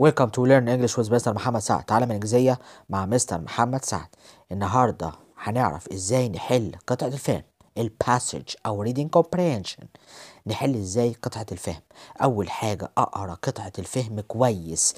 Welcome to Learn English with Mr. محمد سعد تعلم الإنجليزية مع مستر محمد سعد النهاردة هنعرف إزاي نحل قطعة الفهم. الباسج أو reading comprehension. نحل إزاي قطعة الفهم. أول حاجة أقرأ قطعة الفهم كويس.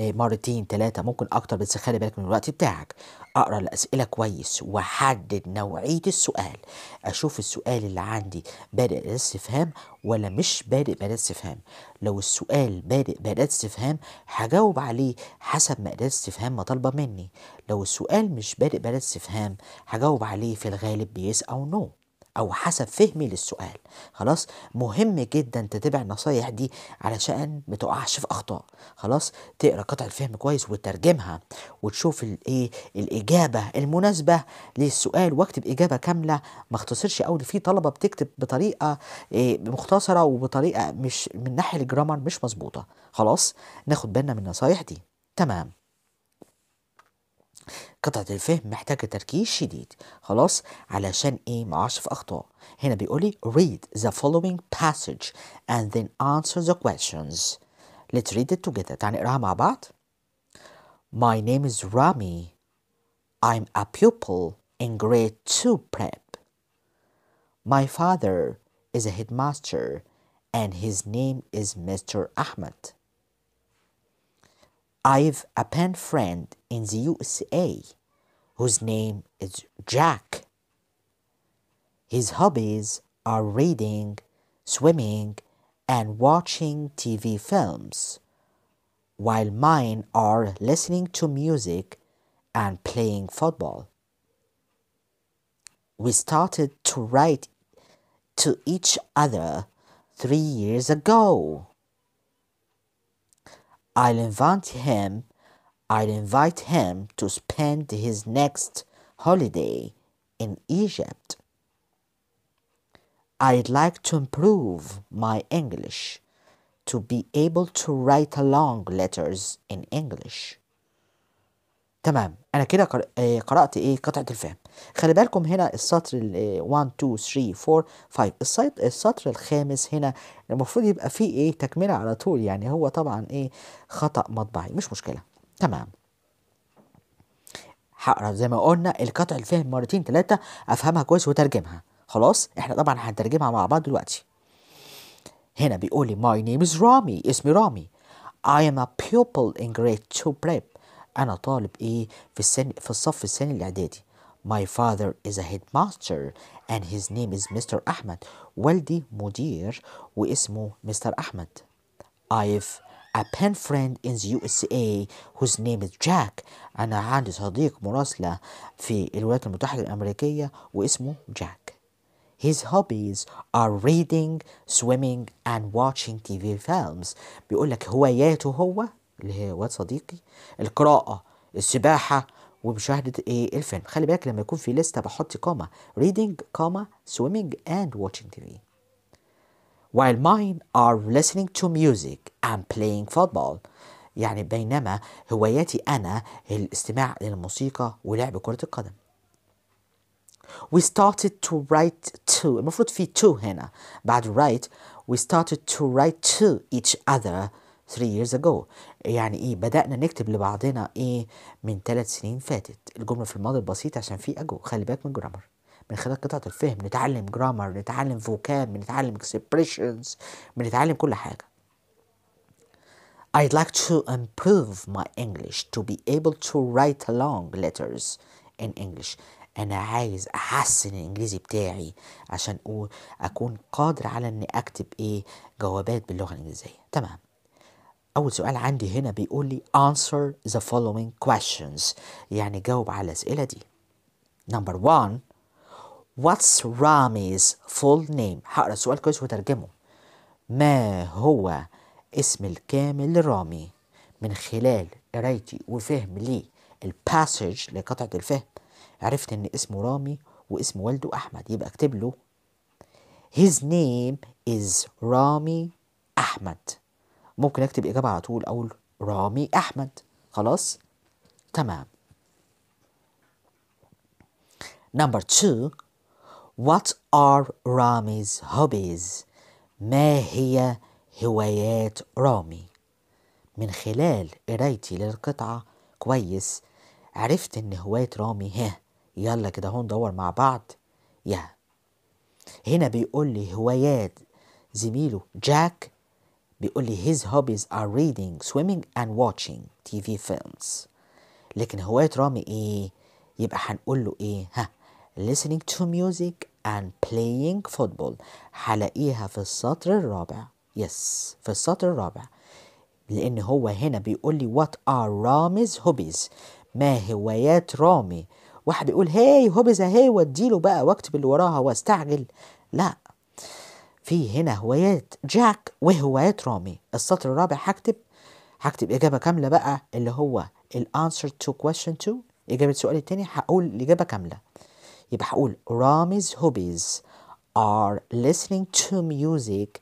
مرتين ثلاثة ممكن أكتر بس خلي بالك من الوقت بتاعك. أقرأ الأسئلة كويس وأحدد نوعية السؤال. أشوف السؤال اللي عندي بادئ بأداة استفهام ولا مش بادئ بأداة استفهام لو السؤال بادئ بأداة استفهام هجاوب عليه حسب ما أداة استفهام ما طالبة مني. لو السؤال مش بادئ بأداة استفهام هجاوب عليه في الغالب ب yes أو no. أو حسب فهمي للسؤال. خلاص؟ مهم جدا تتبع النصايح دي علشان ما تقعش في أخطاء. خلاص؟ تقرأ قطع الفهم كويس وتترجمها وتشوف الايه الإجابة المناسبة للسؤال واكتب إجابة كاملة. ما اختصرش قوي في طلبة بتكتب بطريقة إيه مختصرة وبطريقة مش من ناحية الجرامر مش مظبوطة. خلاص؟ ناخد بالنا من النصايح دي. تمام. قطعة الفهم محتاجة تركيز شديد خلاص علشان إيه ما اقعش في اخطاء هنا بيقولي read the following passage and then answer the questions let's read it together تعال نقراها مع بعض My name is Rami I'm a pupil in grade 2 prep My father is a headmaster and his name is Mr. Ahmed I've a pen friend in the USA whose name is Jack. His hobbies are reading, swimming, and watching TV films, while mine are listening to music and playing football. We started to write to each other three years ago. I'll invite him I'll invite him to spend his next holiday in Egypt. I'd like to improve my English to be able to write long letters in English. تمام. أنا كده آه، قرأت إيه؟ قطعة الفهم. خلي بالكم هنا السطر ال 1 2 3 4 5 السطر السطر الخامس هنا المفروض يبقى فيه إيه؟ تكملة على طول. يعني هو طبعا إيه؟ خطأ مطبعي. مش مشكلة. تمام. هقرأ زي ما قلنا القطع الفهم مرتين ثلاثة أفهمها كويس وترجمها. خلاص؟ إحنا طبعا هنترجمها مع بعض دلوقتي. هنا بيقول لي my name is رامي اسمي رامي. I am a pupil in grade 2 prep. أنا طالب إيه في السن في الصف الثاني الإعدادي My father is a headmaster and his name is Mr. أحمد والدي مدير واسمه مستر أحمد I've a pen friend in the USA whose name is Jack أنا عندي صديق مراسلة في الولايات المتحدة الأمريكية واسمه جاك His hobbies are reading, swimming and watching TV films. بيقول لك هواياته هو اللي هي هوايات صديقي القراءة السباحة ومشاهدة إيه؟ الفيلم. خلي بالك لما يكون في لستة بحط كوما reading, comma, swimming and watching TV while mine are listening to music and playing football. يعني بينما هواياتي أنا الاستماع للموسيقى ولعب كرة القدم. We started to write to المفروض في to هنا. بعد write we started to write to each other three years ago يعني إيه بدأنا نكتب لبعضنا إيه من ثلاث سنين فاتت الجملة في الماضي البسيط عشان في أجو خلي بالك من جرامر من خلال قطعة الفهم نتعلم جرامر نتعلم فوكاب نتعلم expressions بنتعلم كل حاجة I'd like to improve my English to be able to write long letters in English. أنا عايز أحسن الإنجليزي بتاعي عشان أكون قادر على إني أكتب إيه جوابات باللغة الإنجليزية. تمام. أول سؤال عندي هنا بيقول لي answer the following questions يعني جاوب على الأسئلة دي. Number one What's Rami's full name؟ هقرأ السؤال كويس وترجمه. ما هو اسم الكامل لرامي؟ من خلال قرايتي وفهم لي الباسج لقطعة الفهم عرفت إن اسمه رامي واسم والده أحمد يبقى اكتب له His name is رامي احمد ممكن أكتب إجابة على طول أقول رامي أحمد. خلاص؟ تمام. Number two. What are Rami's hobbies؟ ما هي هوايات رامي؟ من خلال قرايتي للقطعة. كويس. عرفت إن هواية رامي ها يلا كده هون ندور مع بعض. يا. هنا بيقول لي هوايات زميله جاك بيقول لي his hobbies are reading, swimming and watching TV films. لكن هواية رامي إيه؟ يبقى هنقول له إيه؟ ها listening to music and playing football. هلاقيها في السطر الرابع. yes في السطر الرابع. لأن هو هنا بيقول لي what are Rami's hobbies ما هوايات رامي؟ واحد بيقول his hobbies اهي واديله بقى واكتب اللي وراها واستعجل. لا في هنا هوايات. جاك وهوايات رامي السطر الرابع هكتب هكتب إجابة كاملة بقى اللي هو ال answer to question 2 إجابة السؤال التاني هقول الإجابة كاملة. يبقى هقول رامي's hobbies are listening to music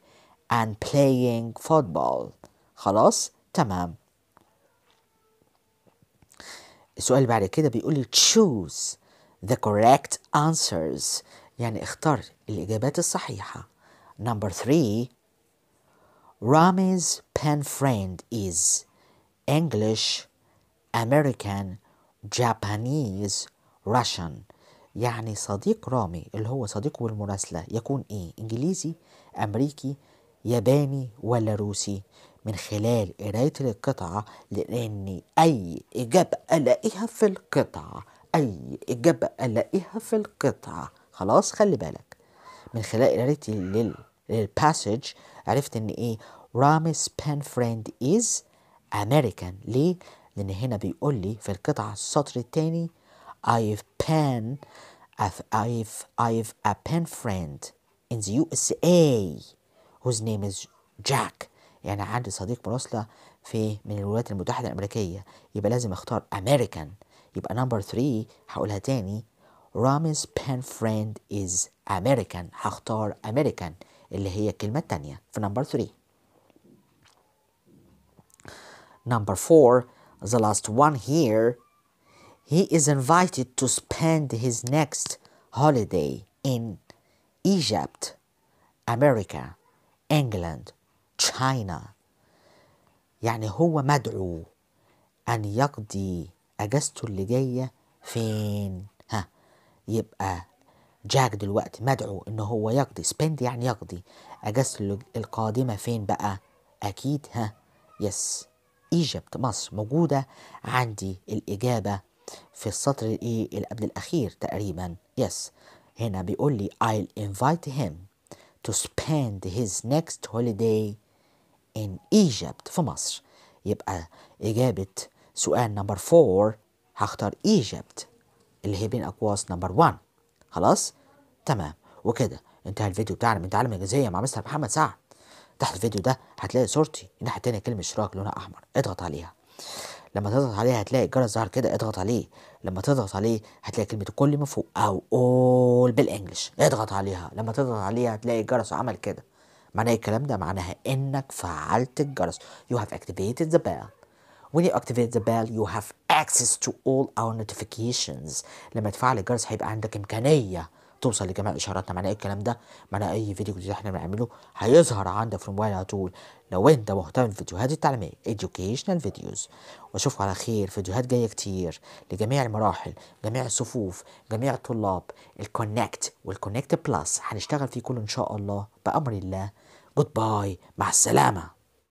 and playing football. خلاص؟ تمام. السؤال اللي بعد كده بيقول لي choose the correct answers. يعني اختار الإجابات الصحيحة. Number three Rami's pen friend is English American Japanese Russian. يعني صديق رامي اللي هو صديقه بالمراسلة يكون إيه؟ إنجليزي أمريكي ياباني ولا روسي. من خلال قراية القطعة لأن أي إجابة ألاقيها في القطعة أي إجابة ألاقيها في القطعة. خلاص خلي بالك. من خلال قرايتي لل للباسج عرفت إن إيه رامي's pen friend is American. ليه؟ لأن هنا بيقول لي في القطعة السطر التاني I've pen I've, I've, I've a pen friend in the USA whose name is Jack. يعني عندي صديق مراسلة في من الولايات المتحدة الأمريكية. يبقى لازم أختار American. يبقى نمبر 3 هقولها تاني رامي's pen friend is American هختار American اللي هي الكلمة التانية في نمبر 3 Number 4 the last one here he is invited to spend his next holiday in Egypt, America, England, China. يعني هو مدعو أن يقضي أجازته اللي جاية فين؟ يبقى جاك دلوقتي مدعو إن هو يقضي spend يعني يقضي. أجازته القادمة فين بقى؟ أكيد ها يس إيجيبت مصر موجودة. عندي الإجابة في السطر الإيه؟ اللي قبل الأخير تقريبا يس. هنا بيقول لي I'll invite him to spend his next holiday in Egypt في مصر. يبقى إجابة سؤال number 4 هختار Egypt. اللي هي بين أقواس number 1 خلاص؟ تمام. وكده. انتهى الفيديو بتاعنا من تعلم الإنجليزية مع مستر محمد سعد. تحت الفيديو ده هتلاقي صورتي. الناحية التانية كلمة اشتراك لونها أحمر. اضغط عليها. لما تضغط عليه هتلاقي الجرس ظهر كده اضغط عليه. لما تضغط عليه هتلاقي كلمة الكل من فوق أو all بال English. اضغط عليها. لما تضغط عليها هتلاقي الجرس عمل كده. معناه الكلام ده؟ معناها إنك فعلت الجرس. You have activated the bell. When you activate the bell you have access to all our notifications. لما تفعل الجرس هيبقى عندك إمكانية توصل لجميع اشاراتنا معناه إيه الكلام ده؟ معناه أي فيديو جديد إحنا بنعمله هيظهر عندك في الموبايل على طول لو أنت مهتم بالفيديوهات التعليمية educational videos واشوفكم على خير فيديوهات جاية كتير لجميع المراحل جميع الصفوف جميع الطلاب. ال Connect وال Connect Plus هنشتغل فيه كله إن شاء الله. بأمر الله. goodbye مع السلامة.